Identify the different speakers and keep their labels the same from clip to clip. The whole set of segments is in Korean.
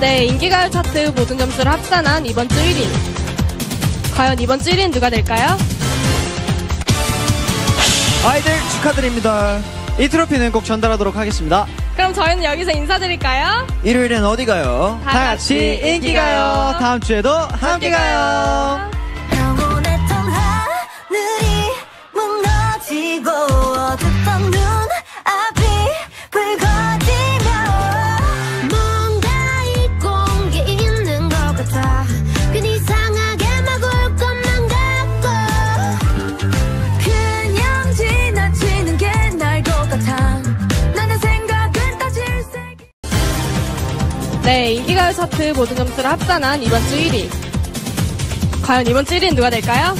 Speaker 1: 네, 인기가요 차트 모든 점수를 합산한 이번 주 1위. 과연 이번 주 1위는 누가 될까요?
Speaker 2: 아이들 축하드립니다. 이 트로피는 꼭 전달하도록 하겠습니다.
Speaker 1: 그럼 저희는 여기서 인사드릴까요?
Speaker 2: 일요일엔 어디 가요?
Speaker 1: 다 같이 인기 가요.
Speaker 2: 다음 주에도 함께 가요.
Speaker 1: 네, 인기가요 차트 모든 점수를 합산한 이번 주 1위. 과연 이번 주 1위는 누가 될까요?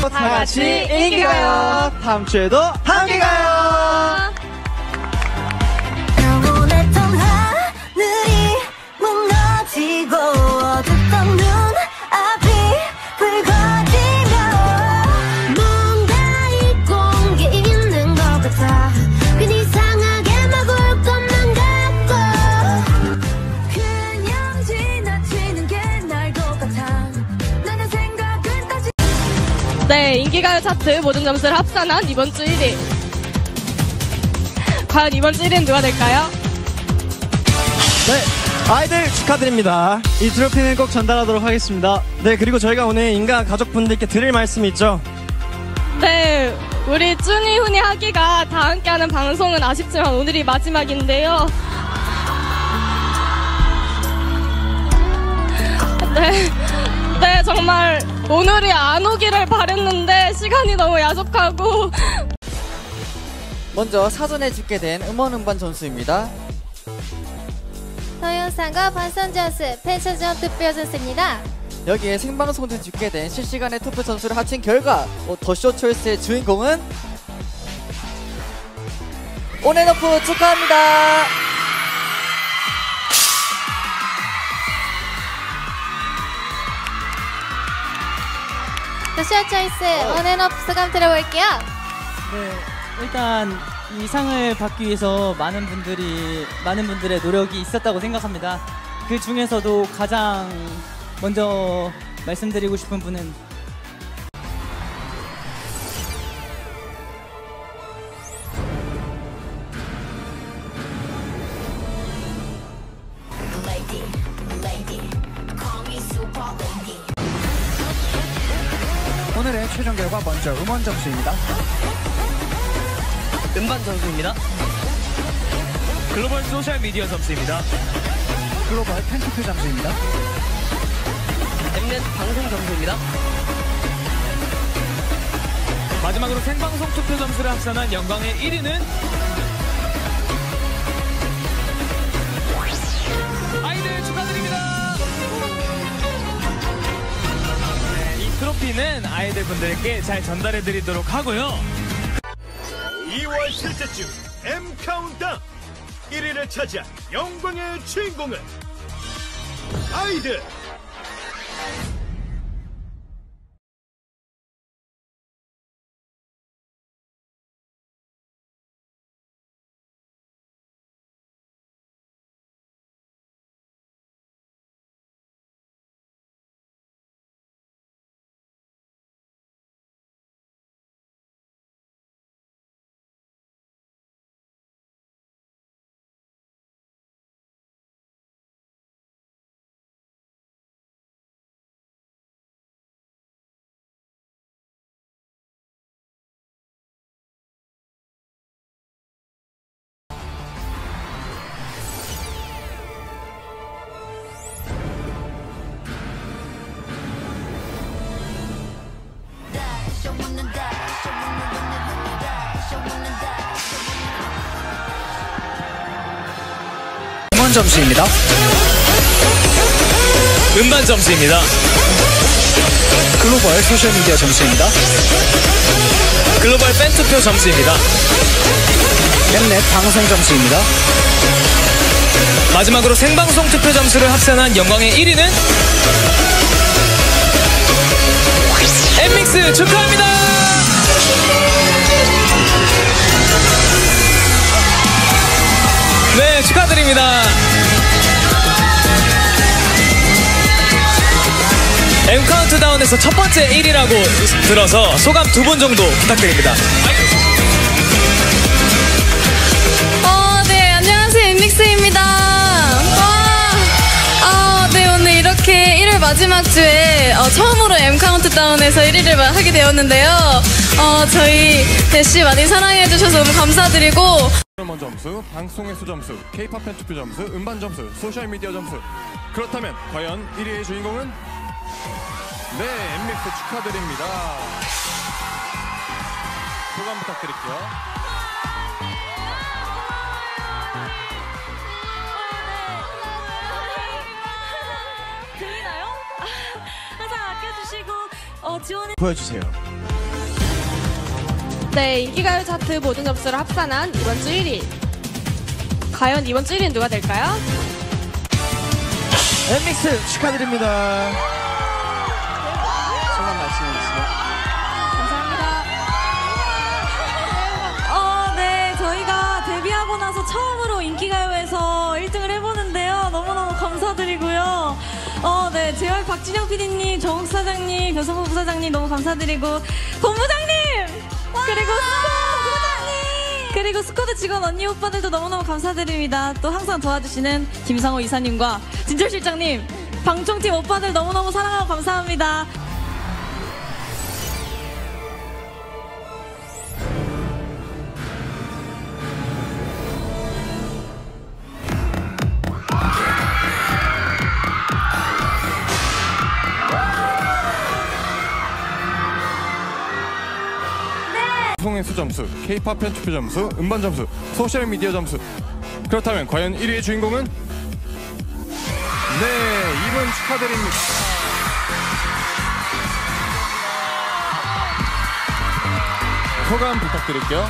Speaker 2: 다 같이 인기 가요. 다음 주에도 함께 가요.
Speaker 1: 네, 인기가요 차트 모든 점수를 합산한 이번 주 1위. 과연 이번 주 1위는 누가 될까요?
Speaker 2: 네, 아이들 축하드립니다. 이 트로피는 꼭 전달하도록 하겠습니다. 네, 그리고 저희가 오늘 인간 가족분들께 드릴 말씀이 있죠.
Speaker 1: 네, 우리 쭈니 훈이 하기가 다 함께하는 방송은 아쉽지만 오늘이 마지막인데요. 네, 네 정말 오늘이 안 오기를 바랬는데 시간이 너무 야속하고
Speaker 3: 먼저 사전에 집계 된 음원 음반 점수입니다.
Speaker 4: 동영상과 반선 점수, 펜션전 투표 점수입니다.
Speaker 3: 여기에 생방송 등 집계된 실시간의 투표 점수를 합친 결과 어, 더쇼 초이스의 주인공은 온앤오프 축하합니다.
Speaker 4: 더쇼 초이스 온앤오프 소감 들어볼게요.
Speaker 5: 네, 일단 이 상을 받기 위해서 많은 분들이 많은 분들의 노력이 있었다고 생각합니다. 그 중에서도 가장 먼저 말씀드리고 싶은 분은
Speaker 6: 최종 결과 먼저 음원 점수입니다.
Speaker 7: 음반 점수입니다. 글로벌 소셜 미디어 점수입니다.
Speaker 6: 글로벌 팬투표 점수입니다.
Speaker 7: 엠넷 방송 점수입니다. 마지막으로 생방송 투표 점수를 합산한 영광의 1위는 트로피는 아이들 분들께 잘 전달해 드리도록 하고요.
Speaker 8: 2월 셋째 주 M 카운트다운 1위를 차지한 영광의 주인공은 아이들
Speaker 6: 점수입니다.
Speaker 7: 음반 점수입니다.
Speaker 6: 글로벌 소셜미디어 점수입니다.
Speaker 7: 글로벌 팬 투표 점수입니다.
Speaker 6: 엠넷 방송 점수입니다.
Speaker 7: 마지막으로 생방송 투표 점수를 합산한 영광의 1위는 엠믹스 축하합니다. 네 축하드립니다. M 카운트다운에서 첫 번째 1위라고 들어서 소감 두 분 정도 부탁드립니다.
Speaker 9: 어, 네, 안녕하세요. 엠믹스입니다. 와, 어, 네, 오늘 이렇게 1월 마지막 주에 어, 처음으로 M 카운트다운에서 1위를 하게 되었는데요. 어, 저희 대시 많이 사랑해주셔서 너무 감사드리고,
Speaker 10: 음원 점수, 방송 횟수 점수, K-팝 팬 투표 점수, 음반 점수, 소셜 미디어 점수. 그렇다면 과연 1위의 주인공은? 네, 엔믹스 축하드립니다. 소감 부탁드릴게요.
Speaker 11: 들리나요? 항상 아껴주시고 어, 지원해
Speaker 12: 보여주세요.
Speaker 9: 네, 인기가요 차트 모든 점수를 합산한 이번 주 1위. 과연 이번 주 1위는 누가 될까요?
Speaker 12: 엠믹스 축하드립니다.
Speaker 11: 박진영 PD님, 정욱 사장님, 변성호 부사장님 너무 감사드리고, 본부장님! 그리고 스쿼드! 그리고 스쿼드 직원 언니 오빠들도 너무너무 감사드립니다. 또 항상 도와주시는 김상호 이사님과 진철 실장님, 방청팀 오빠들 너무너무 사랑하고 감사합니다.
Speaker 10: 방송의 수 점수, K-팝 팬 투표 점수, 음반 점수, 소셜 미디어 점수. 그렇다면 과연 1위의 주인공은? 네, 이분 축하드립니다. 소감 부탁드릴게요.